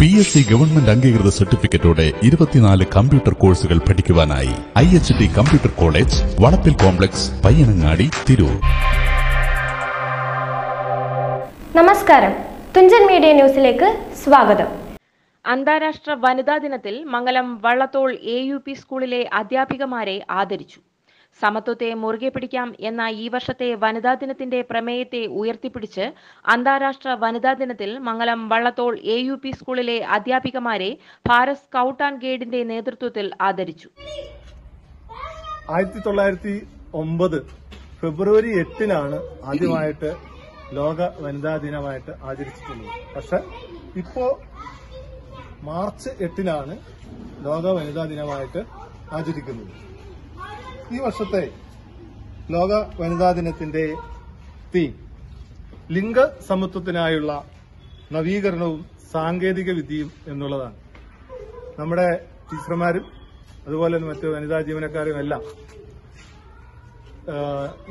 P S C government അംഗീകൃത സർട്ടിഫിക്കറ്റോടെ ഇരുപത്തിനാല് കമ്പ്യൂട്ടർ കോഴ്സുകൾ പഠിക്കുവാനായി I H T computer college വളപ്പിൽ കോംപ്ലക്സ് പയ്യനങ്ങാടി തിരൂർ. നമസ്കാരം. തുഞ്ചൻ മീഡിയ ന്യൂസിലേക്ക് സ്വാഗതം. അന്താരാഷ്ട്ര വനിതാ ദിനത്തിൽ Mangalam Vallathol A U P സ്കൂളിലെ അധ്യാപികമാരെ ആദരിച്ചു. സമത്വത്തെ മുറുകെ പിടിക്കാം എന്ന ഈ വർഷത്തെ വനിതാ ദിനത്തിന്റെ പ്രമേയത്തെ ഉയർത്തിപ്പിടിച്ച് അന്താരാഷ്ട്ര വനിതാ ദിനത്തിൽ Mangalam Vallathol A U P സ്കൂളിലെ അധ്യാപികമാരെ ഭാരത് സ്കൌട്ട് ആൻഡ് ഗൈഡിന്റെ നേതൃത്വത്തിൽ ആദരിച്ചു. ആയിരത്തി തൊള്ളായിരത്തി ഒമ്പത് ഫെബ്രുവരി എട്ടിനാണ് ആദ്യമായിട്ട് ലോക വനിതാ ദിനമായിട്ട് ആചരിച്ചിട്ടുള്ളത്. പക്ഷെ ഇപ്പോ മാർച്ച് എട്ടിനാണ് ലോക വനിതാ ദിനമായിട്ട് ആചരിക്കുന്നത്. ഈ വർഷത്തെ ലോക വനിതാ ദിനത്തിന്റെ തീം ലിംഗ സമത്വത്തിനായുള്ള നവീകരണവും സാങ്കേതിക വിദ്യയും എന്നുള്ളതാണ്. നമ്മുടെ ടീച്ചർമാരും അതുപോലെ തന്നെ മറ്റ് വനിതാ ജീവനക്കാരും എല്ലാം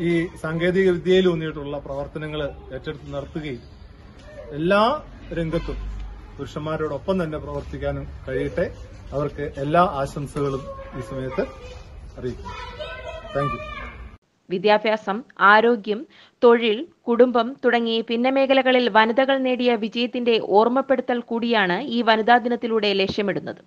ഈ സാങ്കേതിക വിദ്യയിൽ ഊന്നിയിട്ടുള്ള പ്രവർത്തനങ്ങൾ ഏറ്റെടുത്ത് നടത്തുകയും എല്ലാ രംഗത്തും പുരുഷന്മാരോടൊപ്പം തന്നെ പ്രവർത്തിക്കാനും കഴിയട്ടെ. അവർക്ക് എല്ലാ ആശംസകളും ഈ സമയത്ത് അറിയിക്കുന്നു. വിദ്യാഭ്യാസം ആരോഗ്യം തൊഴിൽ കുടുംബം തുടങ്ങി ഭിന്നമേഖലകളിൽ വനിതകൾ നേടിയ വിജയത്തിന്റെ ഓർമ്മപ്പെടുത്തൽ കൂടിയാണ് ഈ വനിതാ ദിനത്തിലൂടെ ലക്ഷ്യമിടുന്നത്.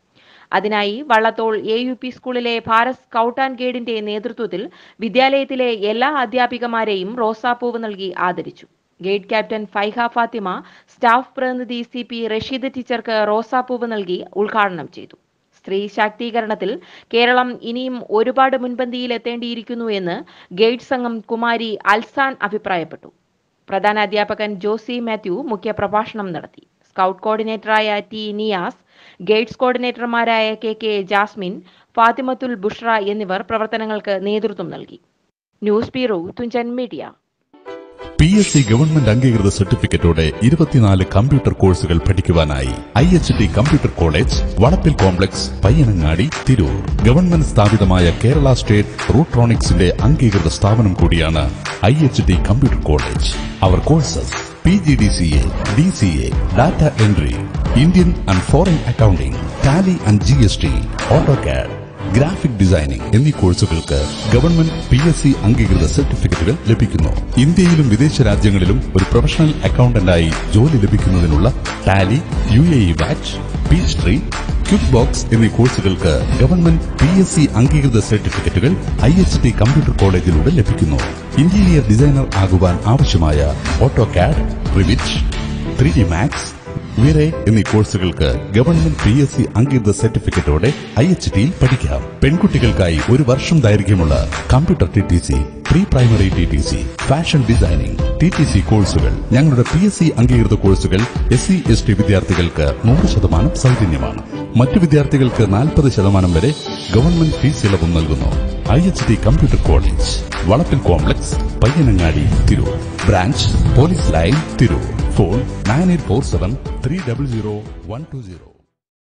അതിനായി വള്ളത്തോൾ എ യു പി സ്കൂളിലെ ഭാരത് സ്കൗട്ട് ആൻഡ് ഗൈഡിന്റെ നേതൃത്വത്തിൽ വിദ്യാലയത്തിലെ എല്ലാ അധ്യാപികമാരെയും റോസാപ്പൂവ് നൽകി ആദരിച്ചു. Guide captain Faiha Fathima staff പ്രതിനിധി സി പി റഷീദ് ടീച്ചർക്ക് റോസാപ്പൂവ് നൽകി ഉദ്ഘാടനം ചെയ്തു. സ്ത്രീ ശാക്തീകരണത്തിൽ കേരളം ഇനിയും ഒരുപാട് മുൻപന്തിയിൽ എത്തേണ്ടിയിരിക്കുന്നു എന്ന് ഗേറ്റ്സ് സംഘം കുമാരി അൽസാൻ അഭിപ്രായപ്പെട്ടു. പ്രധാന അധ്യാപകൻ ജോസി മാത്യു മുഖ്യപ്രഭാഷണം നടത്തി. സ്കൗട്ട് കോർഡിനേറ്ററായ ടി നിയാസ് ഗേറ്റ്സ് കോർഡിനേറ്റർമാരായ കെ കെ ജാസ്മിൻ ഫാത്തിമത്തുൽ ബുഷ്ര എന്നിവർ പ്രവർത്തനങ്ങൾക്ക് നേതൃത്വം നൽകി. News bureau Thunchan media. P S C government അംഗീകൃത സർട്ടിഫിക്കറ്റോടെ ഇരുപത്തിനാല് കമ്പ്യൂട്ടർ കോഴ്സുകൾ പഠിക്കുവാനായി I H T computer college വളപ്പിൽ കോംപ്ലക്സ് പയ്യനങ്ങാടി തിരൂർ. ഗവൺമെന്റ് സ്ഥാപിതമായ കേരള സ്റ്റേറ്റ് റൂട്രോണിക്സിന്റെ അംഗീകൃത സ്ഥാപനം കൂടിയാണ് I H T computer college our courses P G D C A D C A data entry Indian and foreign accounting Tally and G S T auto CAD graphic designing എന്നീ കോഴ്സുകൾക്ക് government P S C അംഗീകൃത സർട്ടിഫിക്കറ്റുകൾ ലഭിക്കുന്നു. ഇന്ത്യയിലും വിദേശ രാജ്യങ്ങളിലും ഒരു professional അക്കൌണ്ടന്റായി ജോലി ലഭിക്കുന്നതിനുള്ള Tally U A E batch Peachtree box എന്നീ കോഴ്സുകൾക്ക് ഗവൺമെന്റ് പി എസ് സി അംഗീകൃത സർട്ടിഫിക്കറ്റുകൾ ഐ എച്ച് ടി കമ്പ്യൂട്ടർ കോളേജിലൂടെ ലഭിക്കുന്നു. ഇന്റീരിയർ ഡിസൈനർ ആകുവാൻ ആവശ്യമായ auto CAD Revit three D max Vray എന്നീ കോഴ്സുകൾക്ക് ഗവൺമെന്റ് പി എസ് സി അംഗീകൃത സർട്ടിഫിക്കറ്റോടെ ഐ എച്ച് ടിയിൽ പഠിക്കാം. പെൺകുട്ടികൾക്കായി ഒരു വർഷം ദൈർഘ്യമുള്ള computer T T C pre primary T T C fashion designing T T C കോഴ്സുകൾ. ഞങ്ങളുടെ പി എസ് സി അംഗീകൃത കോഴ്സുകൾ എസ് സി എസ് ടി വിദ്യാർത്ഥികൾക്ക് നൂറ് ശതമാനം സൗജന്യമാണ്. മറ്റു വിദ്യാർത്ഥികൾക്ക് നാൽപ്പത് ശതമാനം വരെ ഗവൺമെന്റ് ഫീസ് ഇളവും നൽകുന്നു. I H T computer college വളപ്പിൽ complex Payyanangadi Tirur. Branch police line Tirur. Phone nine eight four seven three double zero one two zero